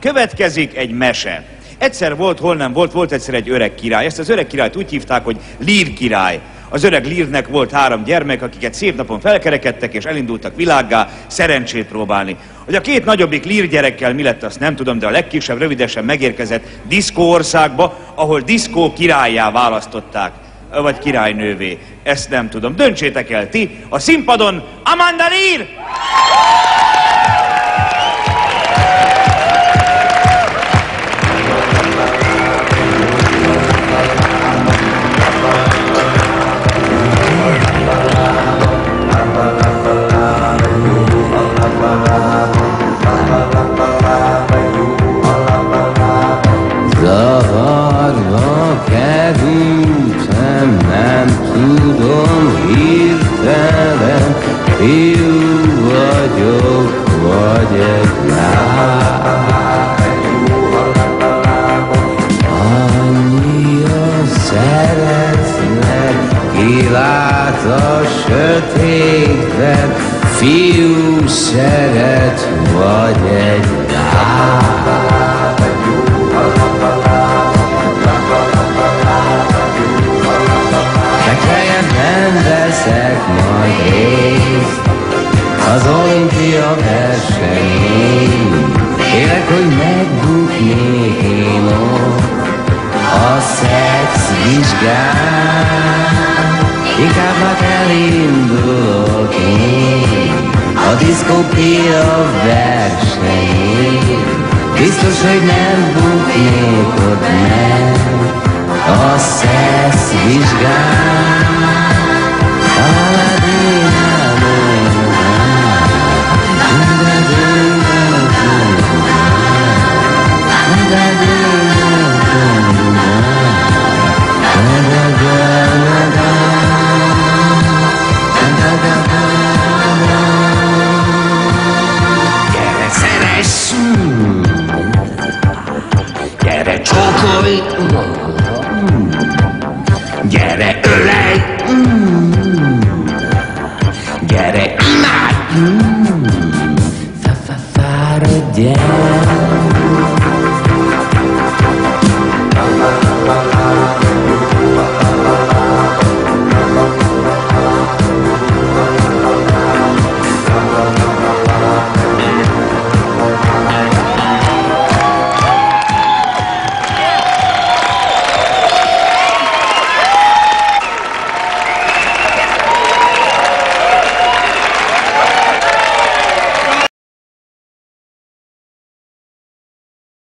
Következik egy mese. Egyszer volt, hol nem volt, volt egyszer egy öreg király. Ezt az öreg királyt úgy hívták, hogy Lír király. Az öreg Lírnek volt három gyermek, akiket szép napon felkerekedtek, és elindultak világgá szerencsét próbálni. Hogy a két nagyobbik Lír gyerekkel mi lett, azt nem tudom, de a legkisebb rövidesen megérkezett Diszkó országba, ahol Diszkó királyá választották vagy királynővé. Ezt nem tudom. Döntsétek el ti, a színpadon Amanda Lear! A sötétben, fiú szeret, vagy egy lány. Legfeljebb veszek majd részt az olimpia versenyén. Élek, hogy megbuknék én ott a szex vizsgán. A diszkópia versenyén. Biztos, hogy nem buknék ott meg a szex vizsgán. Hmm. Get it Gyere, ölej! Mm. Gyere, imád! Mm. Fa!